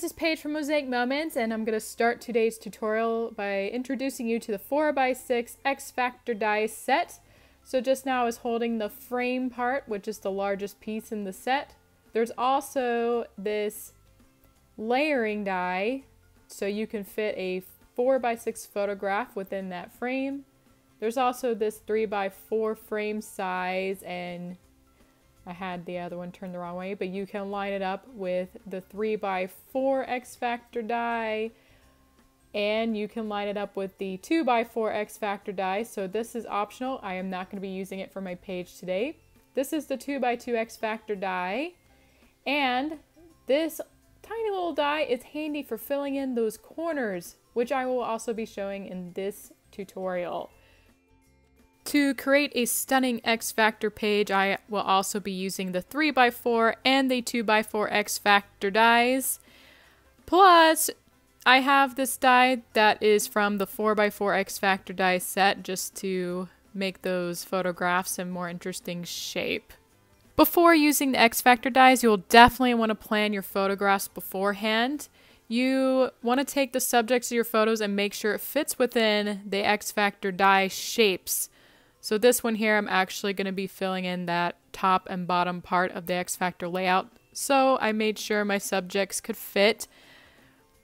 This is Paije from Mosaic Moments, and I'm going to start today's tutorial by introducing you to the 4x6 X Factor die set. So just now I was holding the frame part, which is the largest piece in the set. There's also this layering die, so you can fit a 4x6 photograph within that frame. There's also this 3x4 frame size and I had the other one turned the wrong way, but you can line it up with the 3x4 X Factor die, and you can line it up with the 2x4 X Factor die. So this is optional. I am not going to be using it for my page today. This is the 2x2 X Factor die, and this tiny little die is handy for filling in those corners, which I will also be showing in this tutorial. To create a stunning X Factor page, I will also be using the 3x4 and the 2x4 X Factor dies. Plus, I have this die that is from the 4x4 X Factor die set just to make those photographs in more interesting shape. Before using the X Factor dies, you'll definitely want to plan your photographs beforehand. You want to take the subjects of your photos and make sure it fits within the X Factor die shapes so this one here, I'm actually going to be filling in that top and bottom part of the X Factor layout. So I made sure my subjects could fit.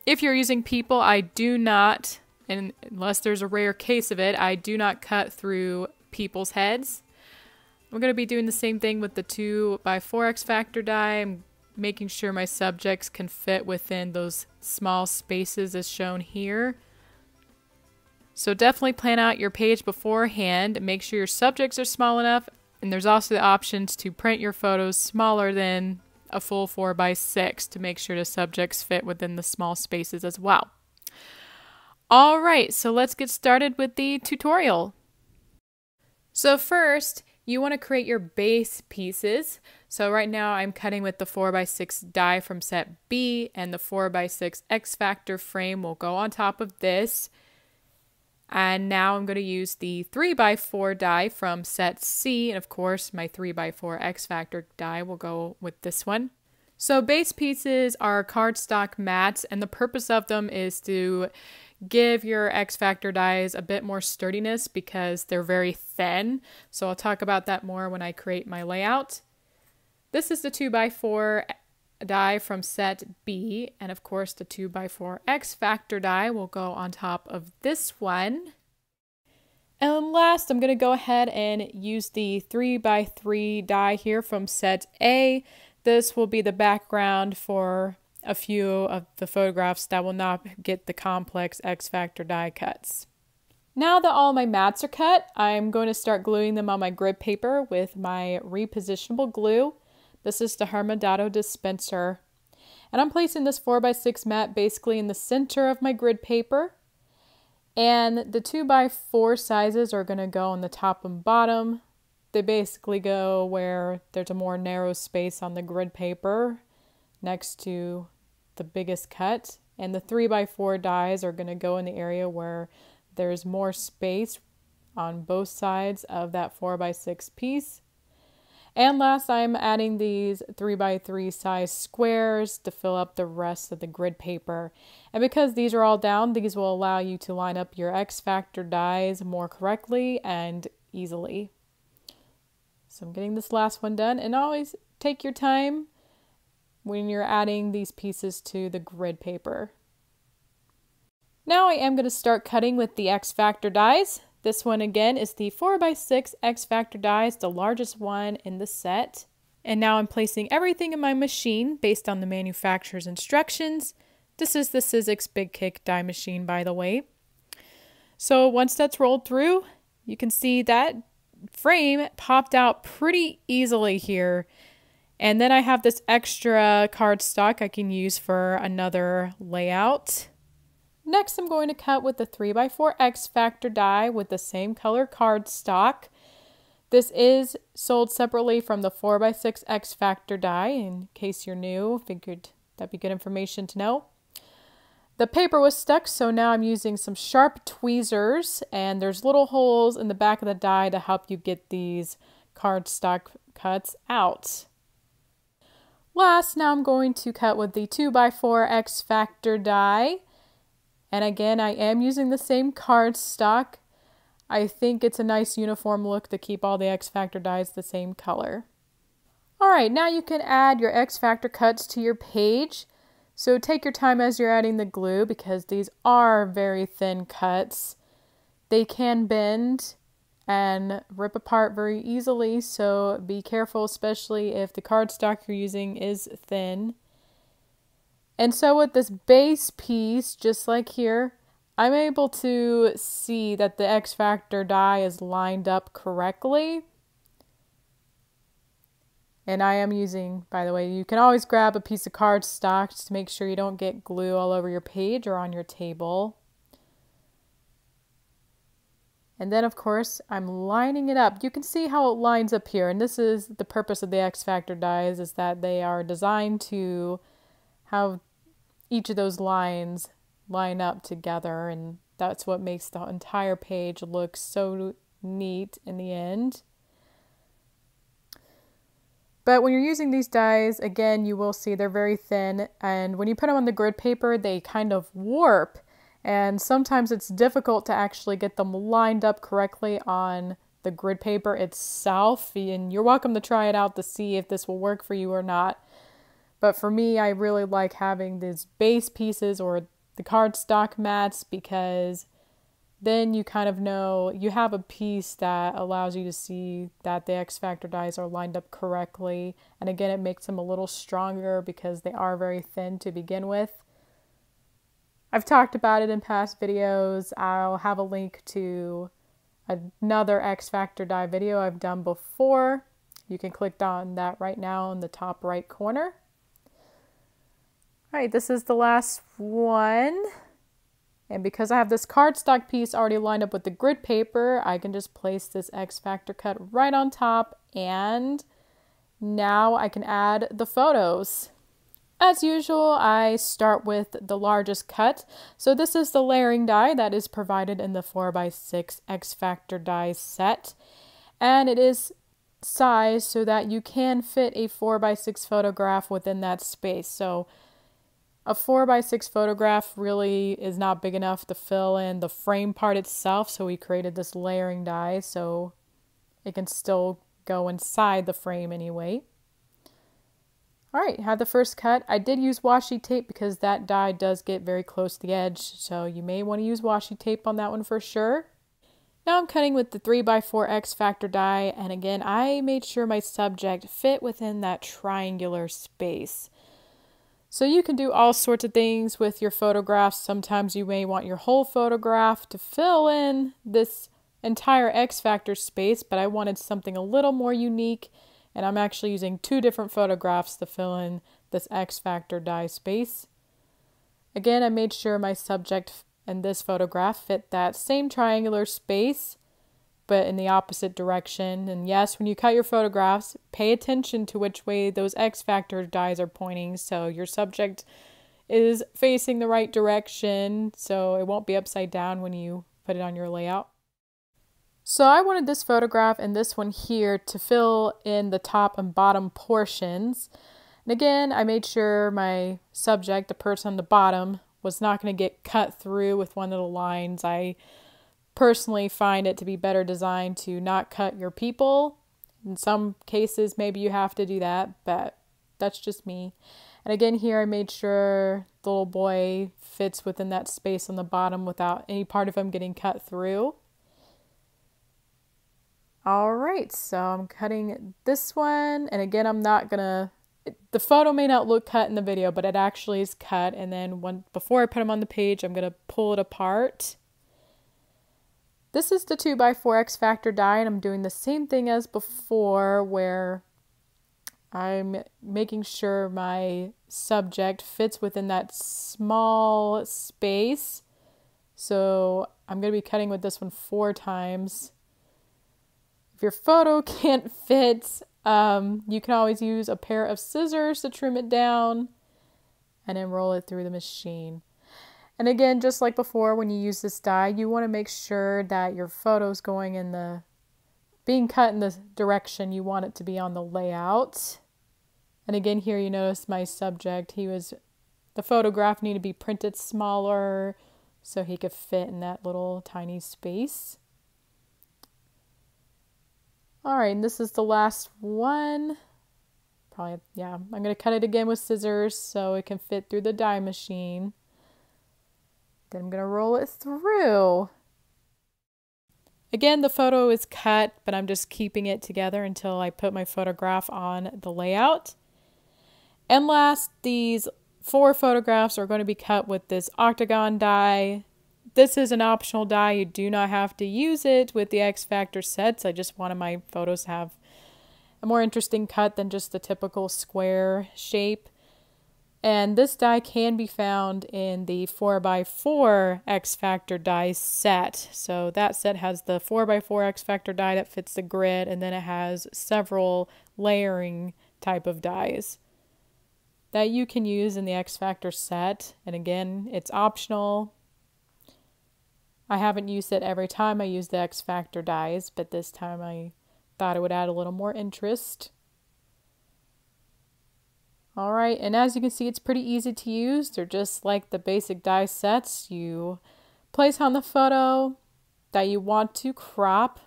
If you're using people, I do not, and unless there's a rare case of it, I do not cut through people's heads. I'm going to be doing the same thing with the 2 by 4 X Factor die. I'm making sure my subjects can fit within those small spaces as shown here. So definitely plan out your page beforehand. Make sure your subjects are small enough. And there's also the options to print your photos smaller than a full 4 by 6 to make sure the subjects fit within the small spaces as well. All right, so let's get started with the tutorial. So first, you want to create your base pieces. So right now I'm cutting with the 4x6 die from set B and the 4x6 X Factor frame will go on top of this. And now I'm going to use the 3x4 die from set C. And of course, my 3x4 X Factor die will go with this one. So base pieces are cardstock mats and the purpose of them is to give your X Factor dies a bit more sturdiness because they're very thin. So I'll talk about that more when I create my layout. This is the 2x4 die from set B, and of course the 2x4 X Factor die will go on top of this one. And last, I'm going to go ahead and use the 3x3 die here from set A. This will be the background for a few of the photographs that will not get the complex X Factor die cuts. Now that all my mats are cut, I'm going to start gluing them on my grid paper with my repositionable glue. This is the Herma Dotto dispenser. And I'm placing this 4x6 mat basically in the center of my grid paper. And the 2x4 sizes are going to go on the top and bottom. They basically go where there's a more narrow space on the grid paper next to the biggest cut. And the 3x4 dies are going to go in the area where there's more space on both sides of that 4x6 piece. And last, I'm adding these three by three size squares to fill up the rest of the grid paper. And because these are all down, these will allow you to line up your X Factor dies more correctly and easily. So I'm getting this last one done and always take your time when you're adding these pieces to the grid paper. Now I am going to start cutting with the X Factor dies. This one again is the 4x6 X Factor dies, the largest one in the set. And now I'm placing everything in my machine based on the manufacturer's instructions. This is the Sizzix Big Kick die machine, by the way. So once that's rolled through, you can see that frame popped out pretty easily here. And then I have this extra cardstock I can use for another layout. Next, I'm going to cut with the 3x4 X Factor die with the same color cardstock. This is sold separately from the 4x6 X Factor die, in case you're new. Figured that'd be good information to know. The paper was stuck, so now I'm using some sharp tweezers, and there's little holes in the back of the die to help you get these cardstock cuts out. Last, now I'm going to cut with the 2x4 X Factor die. And again, I am using the same cardstock. I think it's a nice uniform look to keep all the X Factor dies the same color. Alright, now you can add your X Factor cuts to your page. So take your time as you're adding the glue because these are very thin cuts. They can bend and rip apart very easily, so be careful, especially if the cardstock you're using is thin. And so with this base piece, just like here, I'm able to see that the X Factor die is lined up correctly. And I am using, by the way, you can always grab a piece of cardstock to make sure you don't get glue all over your page or on your table. And then, of course, I'm lining it up. You can see how it lines up here. And this is the purpose of the X Factor dies is that they are designed to have each of those lines line up together. And that's what makes the entire page look so neat in the end. But when you're using these dies, again, you will see they're very thin. And when you put them on the grid paper, they kind of warp and sometimes it's difficult to actually get them lined up correctly on the grid paper itself. And you're welcome to try it out to see if this will work for you or not. But for me, I really like having these base pieces or the cardstock mats because then you kind of know you have a piece that allows you to see that the X Factor dies are lined up correctly. And again, it makes them a little stronger because they are very thin to begin with. I've talked about it in past videos. I'll have a link to another X Factor die video I've done before. You can click on that right now in the top right corner. All right, this is the last one. And because I have this cardstock piece already lined up with the grid paper, I can just place this X Factor cut right on top and now I can add the photos. As usual, I start with the largest cut. So this is the layering die that is provided in the 4x6 X Factor die set. And it is sized so that you can fit a 4x6 photograph within that space. So a 4x6 photograph really is not big enough to fill in the frame part itself, so we created this layering die so it can still go inside the frame anyway. All right, have the first cut. I did use washi tape because that die does get very close to the edge, so you may want to use washi tape on that one for sure. Now I'm cutting with the 3x4 X Factor die, and again, I made sure my subject fit within that triangular space. So you can do all sorts of things with your photographs. Sometimes you may want your whole photograph to fill in this entire X Factor space, but I wanted something a little more unique and I'm actually using two different photographs to fill in this X Factor die space. Again, I made sure my subject and this photograph fit that same triangular space, but in the opposite direction. And yes, when you cut your photographs, pay attention to which way those X Factor dies are pointing so your subject is facing the right direction so it won't be upside down when you put it on your layout. So I wanted this photograph and this one here to fill in the top and bottom portions. And again, I made sure my subject, the person on the bottom, was not going to get cut through with one of the lines. I personally find it to be better designed to not cut your people. In some cases, maybe you have to do that, but that's just me. And again, here I made sure the little boy fits within that space on the bottom without any part of him getting cut through. All right, so I'm cutting this one, and again, I'm not gonna, the photo may not look cut in the video, but it actually is cut, and then when, before I put them on the page, I'm gonna pull it apart. This is the 2x4 X Factor die, and I'm doing the same thing as before, where I'm making sure my subject fits within that small space. So I'm going to be cutting with this one four times. If your photo can't fit, um, you can always use a pair of scissors to trim it down and then roll it through the machine. And again, just like before, when you use this die, you want to make sure that your photo is going in the, being cut in the direction you want it to be on the layout. And again, here you notice my subject. He was, the photograph needed to be printed smaller so he could fit in that little tiny space. All right, and this is the last one. Probably, yeah, I'm going to cut it again with scissors so it can fit through the die machine. Then I'm going to roll it through. Again, the photo is cut, but I'm just keeping it together until I put my photograph on the layout. And last, these four photographs are going to be cut with this octagon die. This is an optional die. You do not have to use it with the X Factor sets. I just wanted my photos to have a more interesting cut than just the typical square shape. And this die can be found in the 4x4 X Factor die set. So that set has the 4x4 X Factor die that fits the grid, and then it has several layering type of dies that you can use in the X Factor set. And again, it's optional. I haven't used it every time I use the X Factor dies, but this time I thought it would add a little more interest. All right, and as you can see, it's pretty easy to use. They're just like the basic die sets. You place on the photo that you want to crop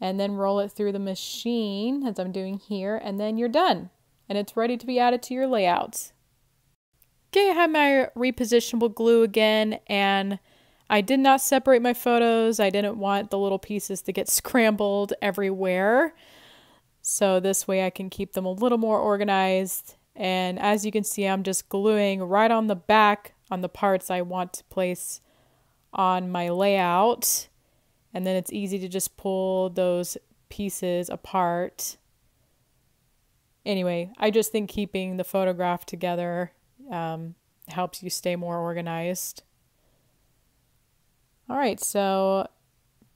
and then roll it through the machine as I'm doing here, and then you're done. And it's ready to be added to your layouts. Okay, I have my repositionable glue again, and I did not separate my photos. I didn't want the little pieces to get scrambled everywhere. So this way I can keep them a little more organized. And as you can see, I'm just gluing right on the back on the parts I want to place on my layout. And then it's easy to just pull those pieces apart. Anyway, I just think keeping the photograph together um, helps you stay more organized. All right, so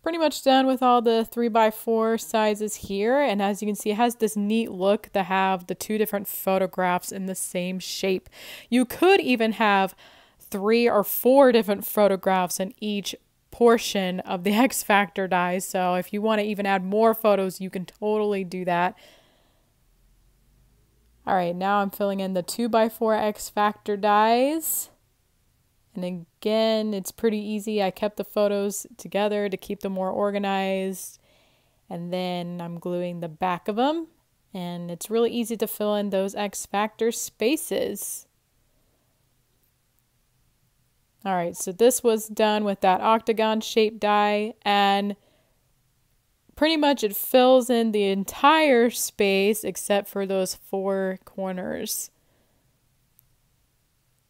pretty much done with all the 3x4 sizes here. And as you can see, it has this neat look to have the two different photographs in the same shape. You could even have three or four different photographs in each portion of the X Factor dies. So if you want to even add more photos, you can totally do that. All right, now I'm filling in the 2x4 X Factor dies. And again, it's pretty easy. I kept the photos together to keep them more organized. And then I'm gluing the back of them. And it's really easy to fill in those X Factor spaces. All right, so this was done with that octagon shaped die. And pretty much it fills in the entire space except for those four corners.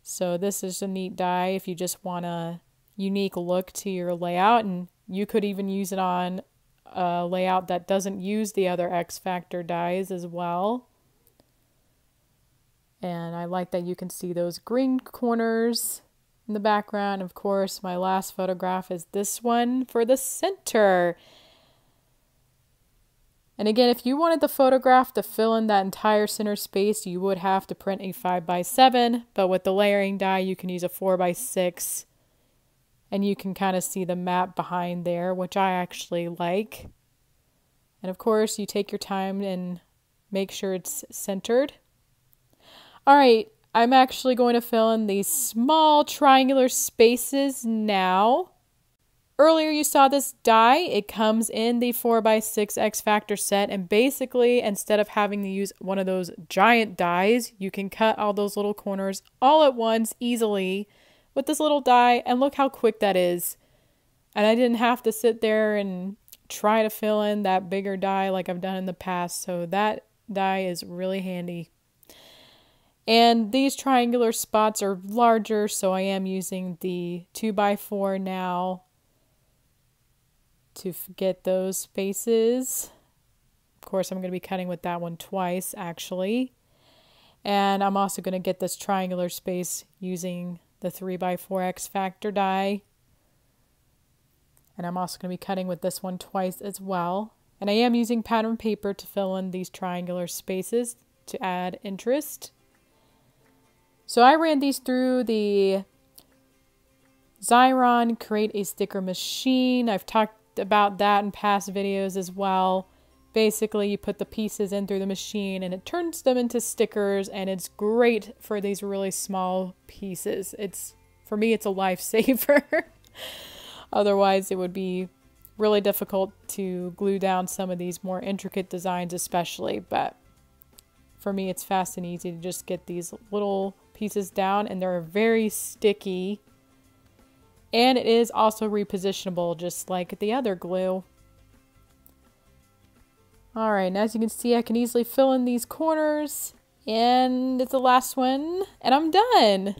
So this is a neat die if you just want a unique look to your layout and you could even use it on a layout that doesn't use the other X Factor dies as well. And I like that you can see those green corners in the background. Of course, my last photograph is this one for the center. And again, if you wanted the photograph to fill in that entire center space, you would have to print a 5x7, but with the layering die, you can use a 4x6, and you can kind of see the map behind there, which I actually like. And of course, you take your time and make sure it's centered. All right, I'm actually going to fill in these small triangular spaces now. Earlier you saw this die. It comes in the 4x6 X Factor set and basically instead of having to use one of those giant dies, you can cut all those little corners all at once easily with this little die and look how quick that is. And I didn't have to sit there and try to fill in that bigger die like I've done in the past. So that die is really handy. And these triangular spots are larger, so I am using the 2x4 now to get those spaces. Of course, I'm going to be cutting with that one twice actually. And I'm also going to get this triangular space using the 3x4 X Factor die. And I'm also going to be cutting with this one twice as well. And I am using pattern paper to fill in these triangular spaces to add interest. So I ran these through the Xyron Create a Sticker Machine. I've talked about that in past videos as well. basically you put the pieces in through the machine and it turns them into stickers and it's great for these really small pieces. It's for me it's a lifesaver. Otherwise it would be really difficult to glue down some of these more intricate designs especially, but for me it's fast and easy to just get these little pieces down and they're very sticky. And it is also repositionable just like the other glue. Alright, and as you can see, I can easily fill in these corners. And it's the last one, and I'm done!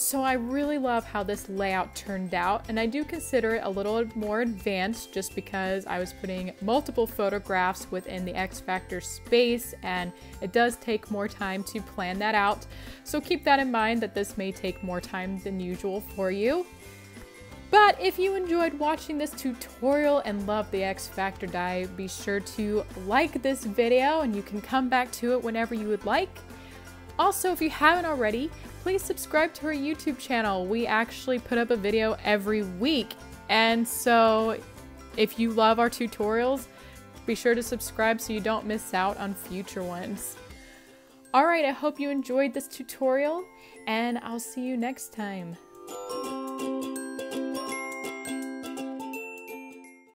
So I really love how this layout turned out, and I do consider it a little more advanced just because I was putting multiple photographs within the X Factor space, and it does take more time to plan that out. So keep that in mind that this may take more time than usual for you. But if you enjoyed watching this tutorial and love the X Factor die, be sure to like this video and you can come back to it whenever you would like. Also, if you haven't already, please subscribe to our YouTube channel. We actually put up a video every week. And so if you love our tutorials, be sure to subscribe so you don't miss out on future ones. Alright, I hope you enjoyed this tutorial, and I'll see you next time.